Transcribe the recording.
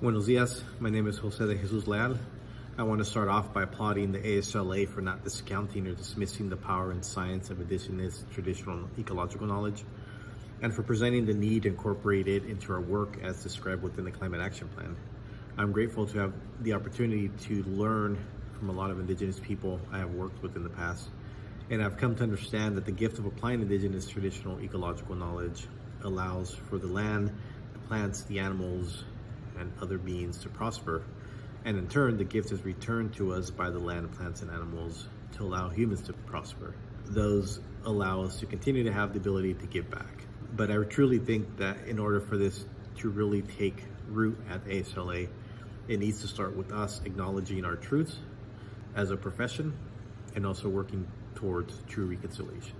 Buenos dias. My name is Jose de Jesus Leal. I want to start off by applauding the ASLA for not discounting or dismissing the power and science of indigenous traditional ecological knowledge and for presenting the need to incorporate it into our work as described within the Climate Action Plan. I'm grateful to have the opportunity to learn from a lot of indigenous people I have worked with in the past and I've come to understand that the gift of applying indigenous traditional ecological knowledge allows for the land, the plants, the animals, and other beings to prosper. And in turn, the gift is returned to us by the land, plants, and animals to allow humans to prosper. Those allow us to continue to have the ability to give back. But I truly think that in order for this to really take root at ASLA, it needs to start with us acknowledging our truths as a profession and also working towards true reconciliation.